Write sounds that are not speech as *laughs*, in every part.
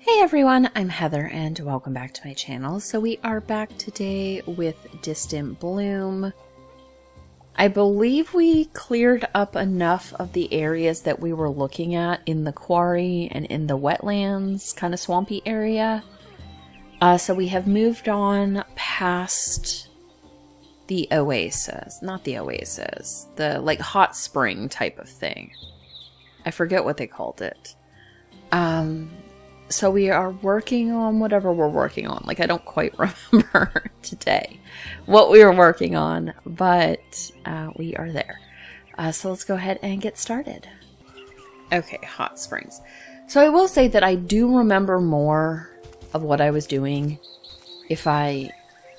Hey everyone, I'm Heather and welcome back to my channel. So we are back today with Distant Bloom. I believe we cleared up enough of the areas that we were looking at in the quarry and in the wetlands, kind of swampy area. Uh, so we have moved on past the oasis, not the oasis, the like hot spring type of thing. I forget what they called it. Um, so we are working on whatever we're working on. Like I don't quite *laughs* remember today what we were working on, but uh, we are there. Uh, so let's go ahead and get started. Okay, hot springs. So I will say that I do remember more of what I was doing if I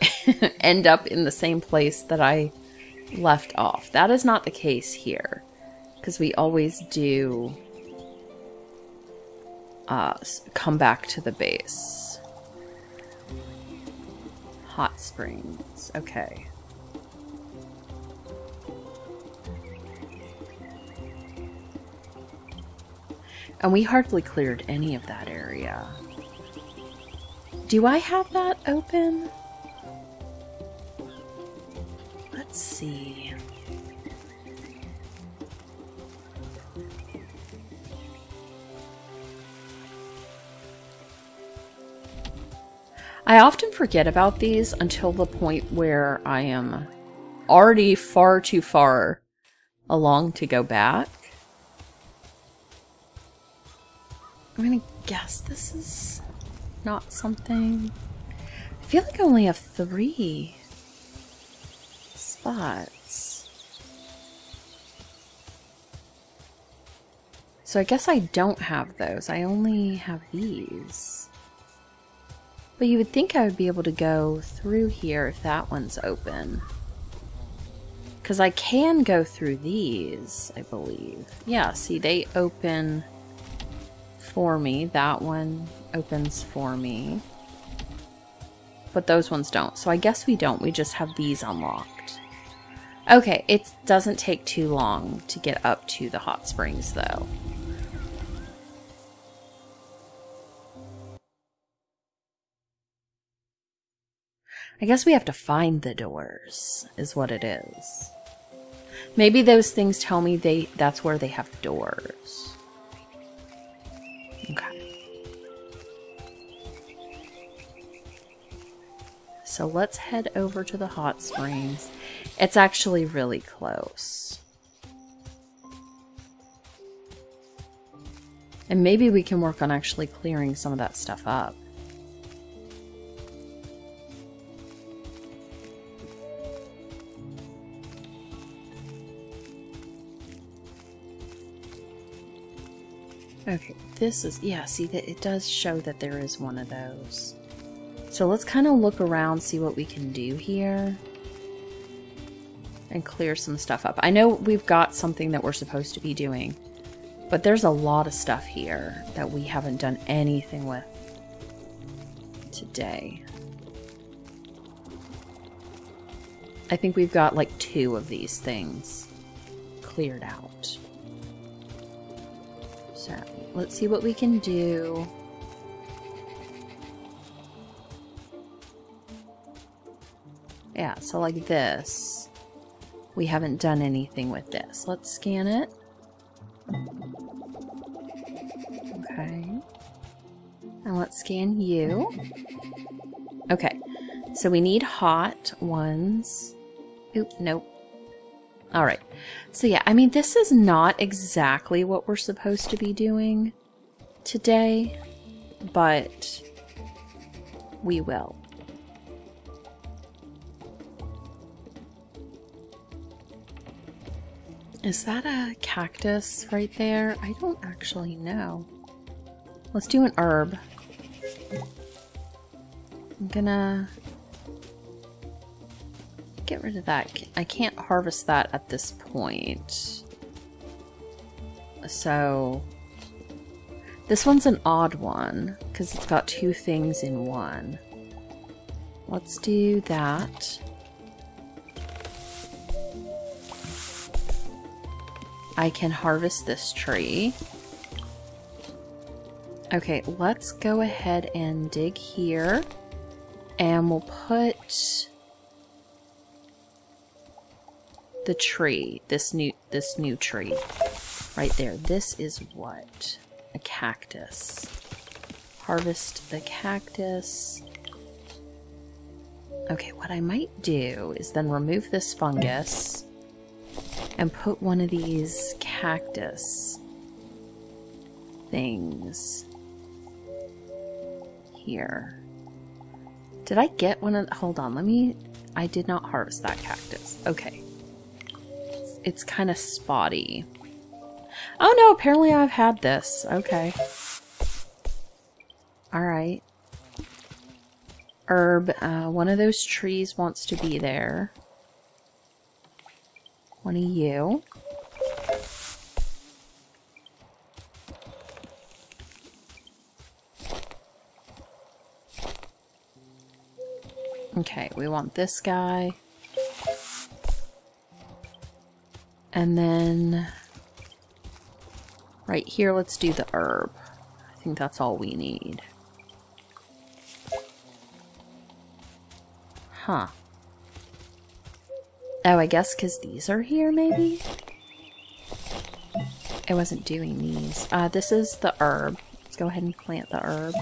*laughs* end up in the same place that I left off. That is not the case here because we always do uh, come back to the base. Hot springs. Okay. And we hardly cleared any of that area. Do I have that open? Let's see. I often forget about these until the point where I am already far too far along to go back. I'm gonna guess this is not something... I feel like I only have three spots. So I guess I don't have those. I only have these. But you would think I would be able to go through here if that one's open. Because I can go through these, I believe. Yeah, see, they open for me. That one opens for me. But those ones don't. So I guess we don't. We just have these unlocked. Okay, it doesn't take too long to get up to the hot springs, though. I guess we have to find the doors, is what it is. Maybe those things tell me they that's where they have doors. Okay. So let's head over to the hot springs. It's actually really close. And maybe we can work on actually clearing some of that stuff up. This is, yeah, see, that it does show that there is one of those. So let's kind of look around, see what we can do here. And clear some stuff up. I know we've got something that we're supposed to be doing. But there's a lot of stuff here that we haven't done anything with today. I think we've got like two of these things cleared out. Let's see what we can do. Yeah, so like this. We haven't done anything with this. Let's scan it. Okay. And let's scan you. Okay. So we need hot ones. Oop, nope. Alright. So yeah, I mean, this is not exactly what we're supposed to be doing today, but we will. Is that a cactus right there? I don't actually know. Let's do an herb. I'm gonna get rid of that. I can't harvest that at this point. So, this one's an odd one, because it's got two things in one. Let's do that. I can harvest this tree. Okay, let's go ahead and dig here. And we'll put the tree, this new this new tree right there. This is what? A cactus. Harvest the cactus. Okay, what I might do is then remove this fungus and put one of these cactus things here. Did I get one of... Hold on, let me... I did not harvest that cactus. Okay. It's, kind of spotty. Oh no, apparently I've had this. Okay. Alright. Herb, uh, one of those trees wants to be there. One of you. Okay, we want this guy. And then right here, let's do the herb. I think that's all we need. Huh. Oh, I guess because these are here, maybe? I wasn't doing these. Uh, this is the herb. Let's go ahead and plant the herb.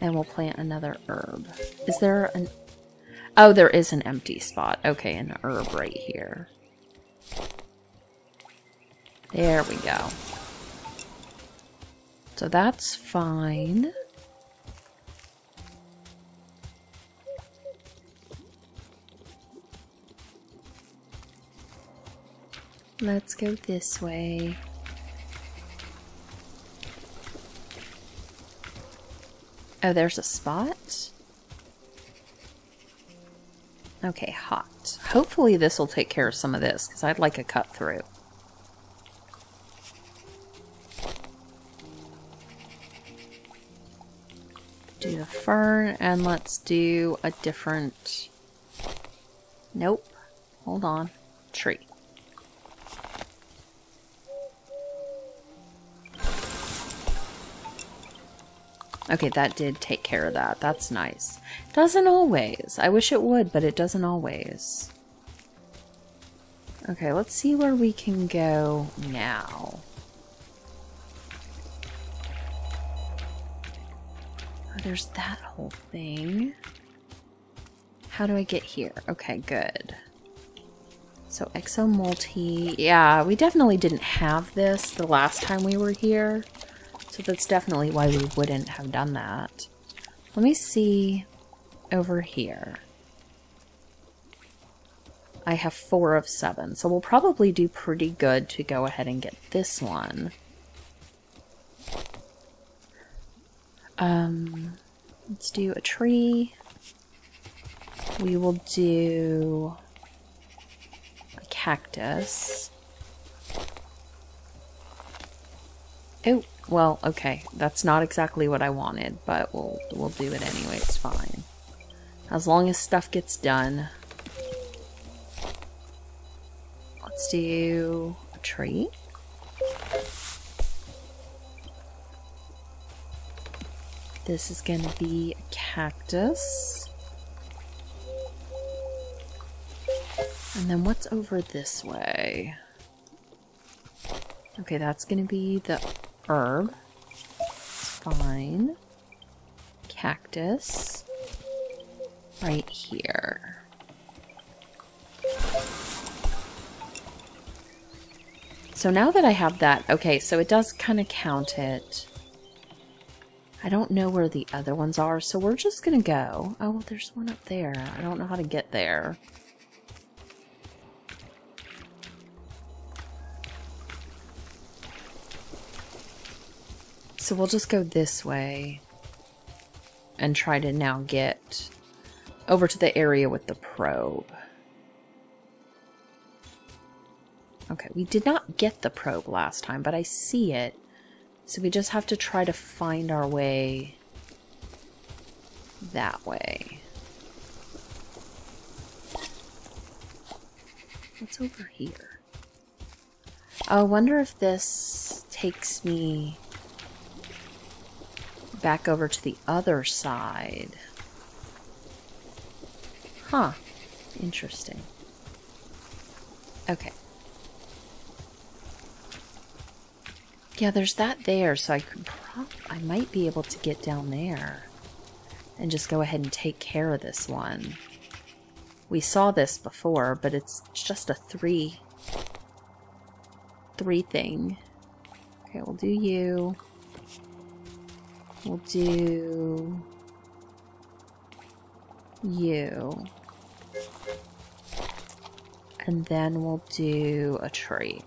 And we'll plant another herb. Is there an... Oh, there is an empty spot. Okay, an herb right here. There we go. So that's fine. Let's go this way. Oh, there's a spot? Okay, hot. Hopefully this will take care of some of this, because I'd like a cut through. Fern, and let's do a different... Nope. Hold on. Tree. Okay, that did take care of that. That's nice. Doesn't always. I wish it would, but it doesn't always. Okay, let's see where we can go now. There's that whole thing. How do I get here? Okay, good. So Exo-Multi, yeah, we definitely didn't have this the last time we were here. So that's definitely why we wouldn't have done that. Let me see over here. I have four of seven, so we'll probably do pretty good to go ahead and get this one. Um, let's do a tree. We will do a cactus. Oh, well, okay. That's not exactly what I wanted, but we'll we'll do it anyway. It's fine. As long as stuff gets done. Let's do a tree. This is going to be a cactus. And then what's over this way? Okay, that's going to be the herb. Fine. Cactus. Right here. So now that I have that, okay, so it does kind of count it. I don't know where the other ones are, so we're just to go. Oh, well, there's one up there. I don't know how to get there. So we'll just go this way and try to now get over to the area with the probe. Okay, we did not get the probe last time, but I see it. So we just have to try to find our way that way. What's over here? I wonder if this takes me back over to the other side. Huh. Interesting. Okay. Yeah, there's that there, so I could I might be able to get down there and just go ahead and take care of this one. We saw this before, but it's just a three three thing. Okay, we'll do you. We'll do you. And then we'll do a tree.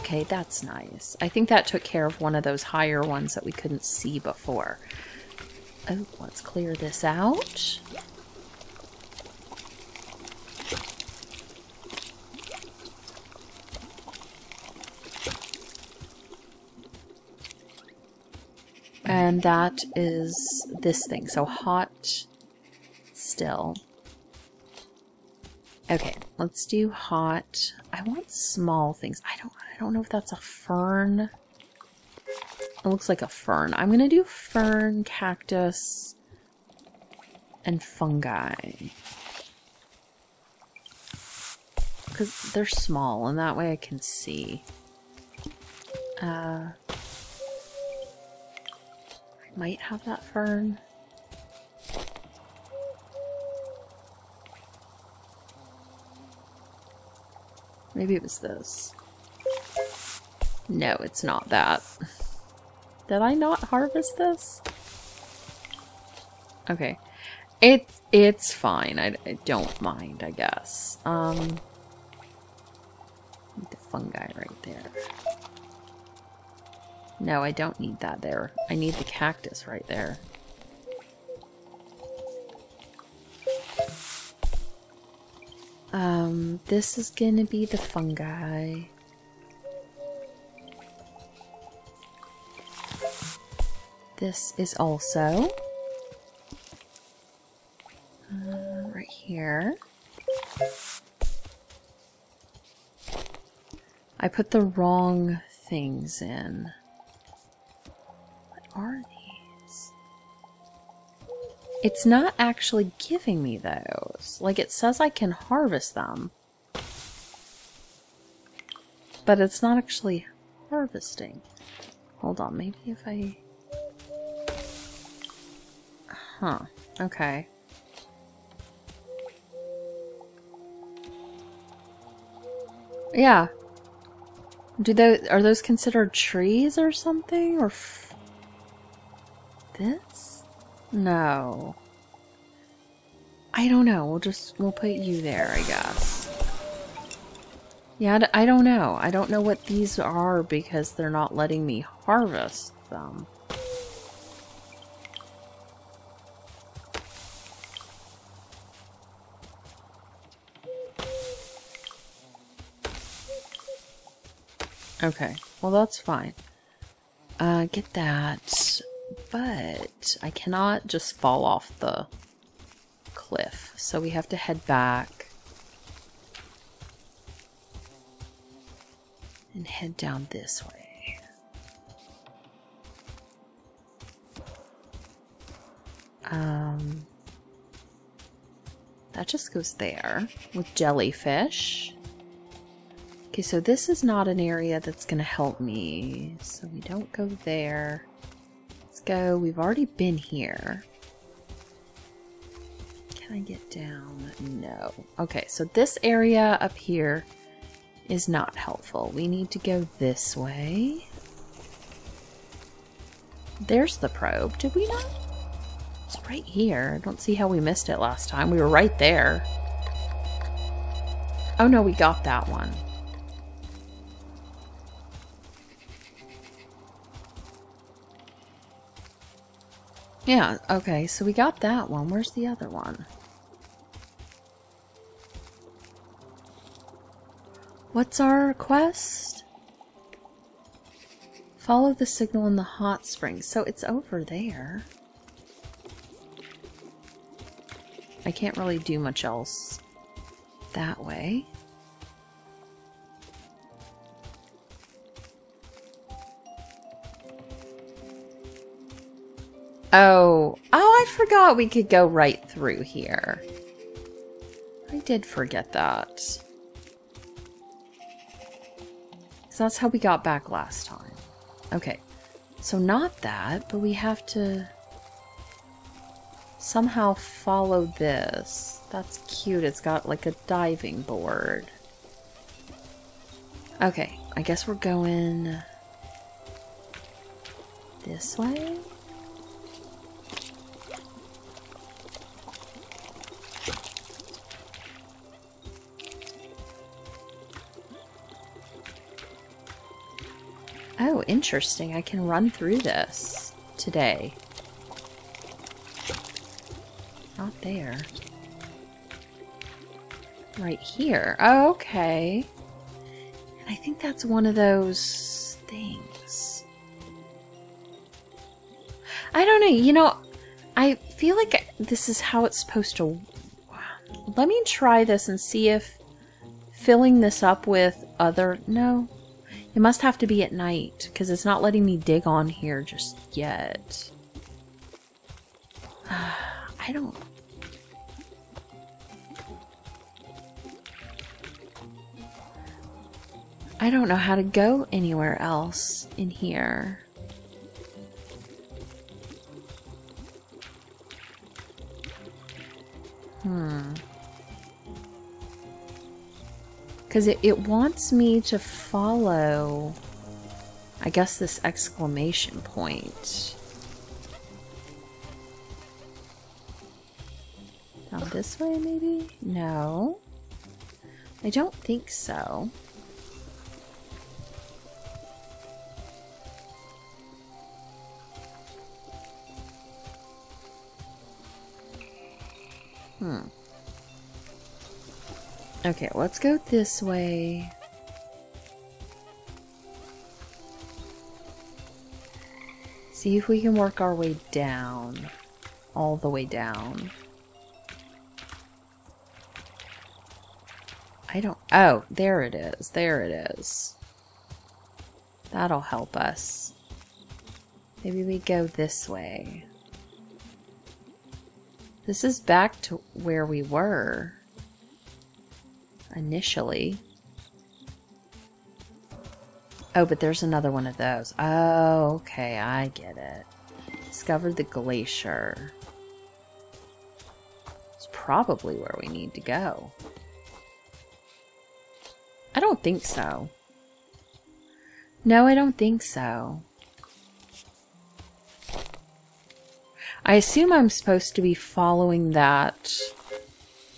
Okay, that's nice. I think that took care of one of those higher ones that we couldn't see before. Oh, let's clear this out. And that is this thing. So hot still. Okay, let's do hot. I want small things. I don't don't know if that's a fern. It looks like a fern. I'm gonna do fern, cactus, and fungi. Because they're small, and that way I can see. Uh, I might have that fern. Maybe it was this. No, it's not that. Did I not harvest this? Okay. It, it's fine. I, I don't mind, I guess. Um the fungi right there. No, I don't need that there. I need the cactus right there. Um, this is gonna be the fungi. This is also uh, right here. I put the wrong things in. What are these? It's not actually giving me those. Like, it says I can harvest them. But it's not actually harvesting. Hold on, maybe if I... Huh. Okay. Yeah. Do those are those considered trees or something or this? No. I don't know. We'll just we'll put you there, I guess. Yeah, I don't know. I don't know what these are because they're not letting me harvest them. Okay, well that's fine. Uh, get that. But I cannot just fall off the cliff. So we have to head back. And head down this way. Um, that just goes there with jellyfish. Okay, so this is not an area that's going to help me. So we don't go there. Let's go. We've already been here. Can I get down? No. Okay, so this area up here is not helpful. We need to go this way. There's the probe. Did we not? It's right here. I don't see how we missed it last time. We were right there. Oh no, we got that one. Yeah, okay, so we got that one. Where's the other one? What's our quest? Follow the signal in the hot springs. So it's over there. I can't really do much else that way. Oh, oh, I forgot we could go right through here. I did forget that. So that's how we got back last time. Okay, so not that, but we have to somehow follow this. That's cute. It's got like a diving board. Okay, I guess we're going this way? Interesting. I can run through this today. Not there. Right here. Oh, okay. And I think that's one of those things. I don't know. You know, I feel like this is how it's supposed to... Let me try this and see if filling this up with other... No, it must have to be at night, because it's not letting me dig on here just yet. *sighs* I don't... I don't know how to go anywhere else in here. Hmm. Because it, it wants me to follow, I guess, this exclamation point. Down this way, maybe? No. I don't think so. Hmm. Okay, let's go this way. See if we can work our way down. All the way down. I don't... Oh, there it is. There it is. That'll help us. Maybe we go this way. This is back to where we were initially. Oh, but there's another one of those. Oh, okay, I get it. Discovered the glacier. It's probably where we need to go. I don't think so. No, I don't think so. I assume I'm supposed to be following that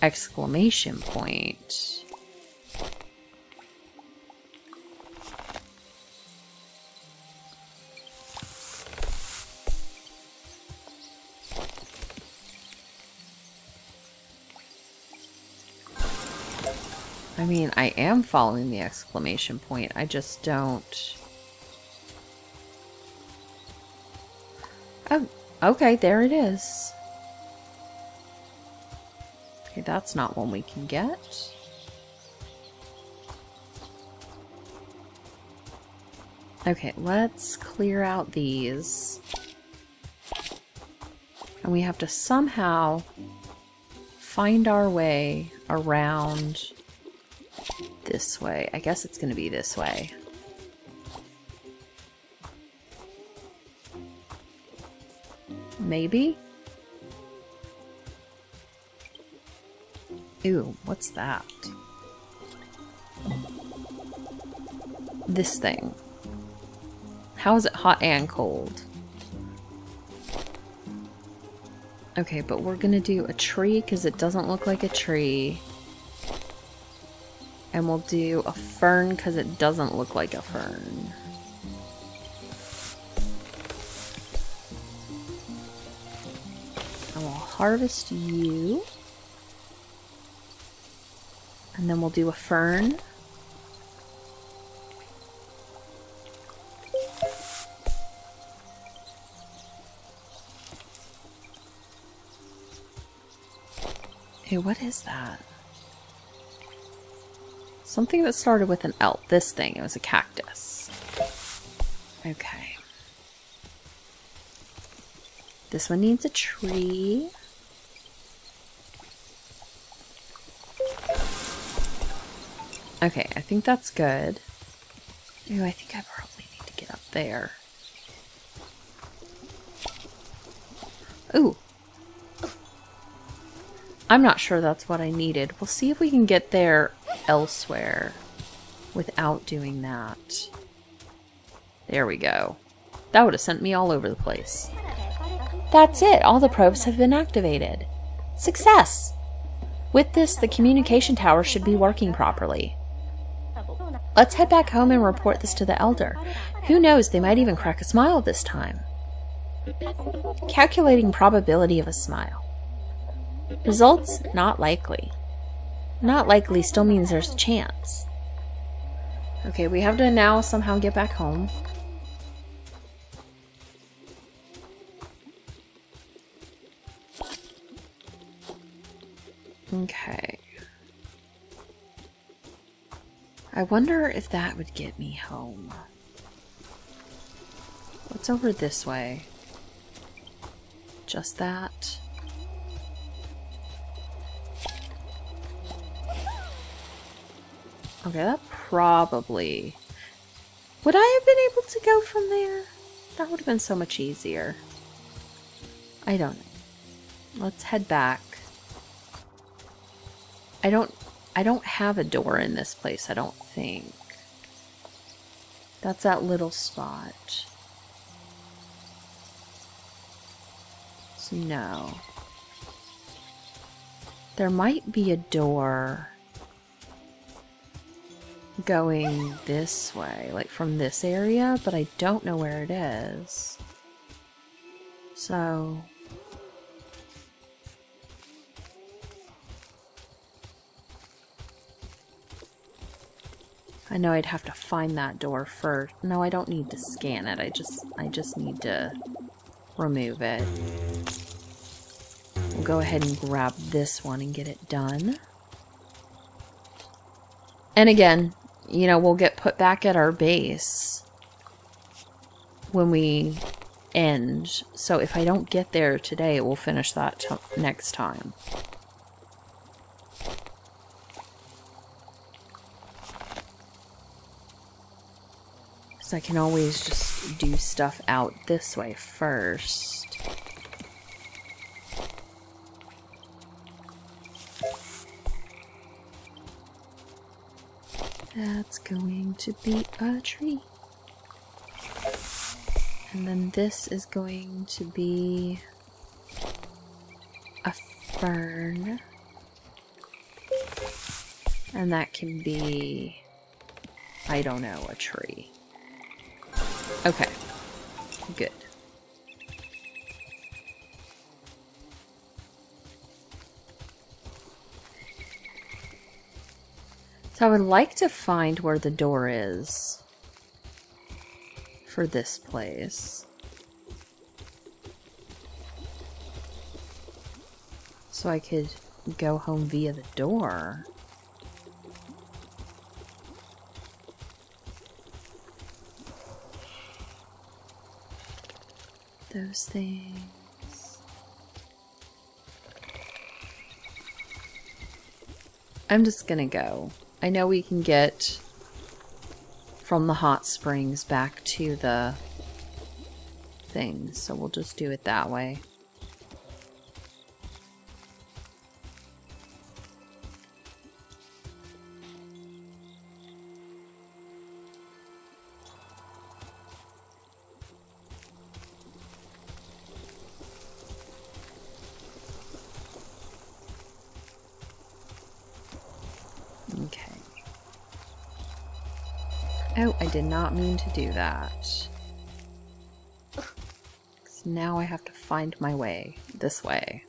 exclamation point. I mean, I am following the exclamation point. I just don't... Oh, okay, there it is. Okay, that's not one we can get. Okay, let's clear out these. And we have to somehow find our way around this way. I guess it's going to be this way. Maybe? Ew, what's that? This thing. How is it hot and cold? Okay, but we're gonna do a tree because it doesn't look like a tree. And we'll do a fern because it doesn't look like a fern. And we'll harvest you. And then we'll do a fern. Hey, what is that? Something that started with an L. This thing, it was a cactus. Okay. This one needs a tree. Okay, I think that's good. Ooh, I think I probably need to get up there. Ooh. I'm not sure that's what I needed. We'll see if we can get there elsewhere without doing that. There we go. That would have sent me all over the place. That's it. All the probes have been activated. Success! With this, the communication tower should be working properly. Let's head back home and report this to the Elder. Who knows, they might even crack a smile this time. Calculating probability of a smile. Results, not likely. Not likely still means there's a chance. Okay, we have to now somehow get back home. Okay. I wonder if that would get me home. What's over this way? Just that? Okay, that probably... Would I have been able to go from there? That would have been so much easier. I don't know. Let's head back. I don't I don't have a door in this place, I don't think. That's that little spot. So no. There might be a door going this way, like from this area, but I don't know where it is. So I know I'd have to find that door first. No, I don't need to scan it. I just I just need to remove it. We'll go ahead and grab this one and get it done. And again, you know, we'll get put back at our base when we end. So if I don't get there today, we'll finish that next time. So, I can always just do stuff out this way first. That's going to be a tree. And then this is going to be a fern. And that can be, I don't know, a tree. Okay. Good. I would like to find where the door is for this place. So I could go home via the door. those things. I'm just gonna go. I know we can get from the hot springs back to the thing, so we'll just do it that way. Did not mean to do that. now I have to find my way this way.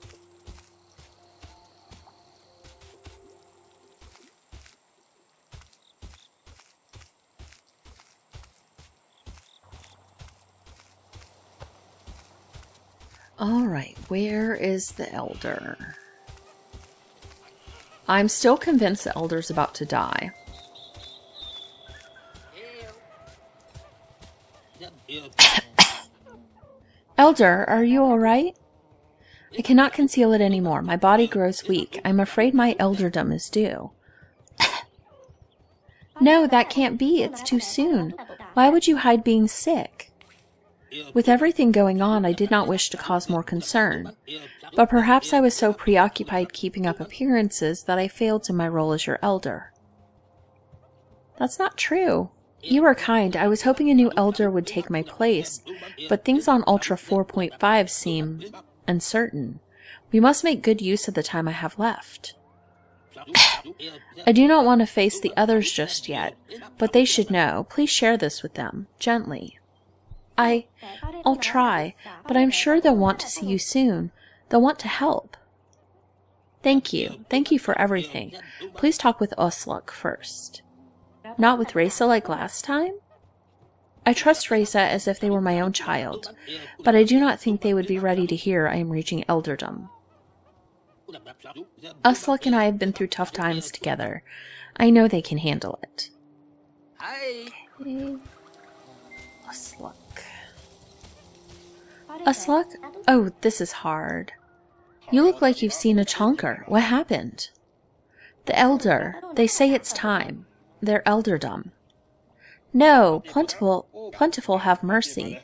Alright, where is the Elder? I'm still convinced the Elder's about to die. Elder, are you all right? I cannot conceal it any more. My body grows weak. I'm afraid my elderdom is due. *coughs* no, that can't be. It's too soon. Why would you hide being sick? With everything going on, I did not wish to cause more concern. But perhaps I was so preoccupied keeping up appearances that I failed in my role as your elder. That's not true. You are kind. I was hoping a new elder would take my place, but things on Ultra 4.5 seem uncertain. We must make good use of the time I have left. *sighs* I do not want to face the others just yet, but they should know. Please share this with them, gently. I, I'll try, but I'm sure they'll want to see you soon. They'll want to help. Thank you. Thank you for everything. Please talk with Osluk first. Not with Resa like last time? I trust Resa as if they were my own child, but I do not think they would be ready to hear I am reaching elderdom. Osluk and I have been through tough times together. I know they can handle it. Okay. Osluk. Osluk? Oh, this is hard. You look like you've seen a chonker. What happened? The elder. They say it's time. Their elderdom. No, plentiful, plentiful have mercy.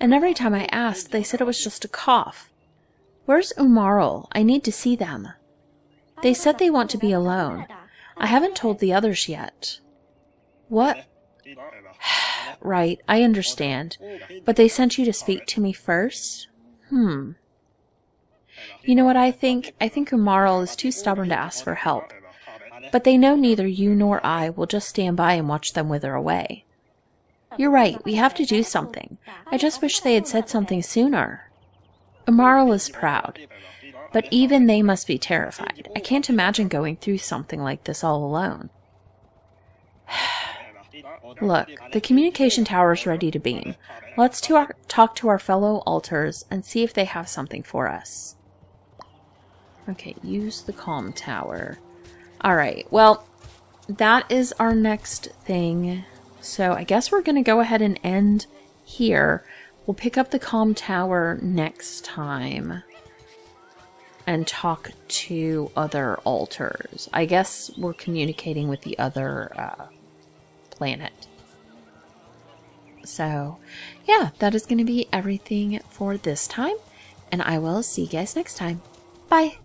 And every time I asked, they said it was just a cough. Where's Umarl? I need to see them. They said they want to be alone. I haven't told the others yet. What? *sighs* right, I understand. But they sent you to speak to me first? Hmm. You know what I think? I think Umarl is too stubborn to ask for help. But they know neither you nor I will just stand by and watch them wither away. You're right, we have to do something. I just wish they had said something sooner. Umarl is proud, but even they must be terrified. I can't imagine going through something like this all alone. *sighs* Look, the communication tower is ready to beam. Let's to our, talk to our fellow altars and see if they have something for us. Okay, use the comm tower. Alright, well, that is our next thing. So I guess we're going to go ahead and end here. We'll pick up the comm tower next time and talk to other altars. I guess we're communicating with the other uh, planet. So, yeah, that is going to be everything for this time, and I will see you guys next time. Bye!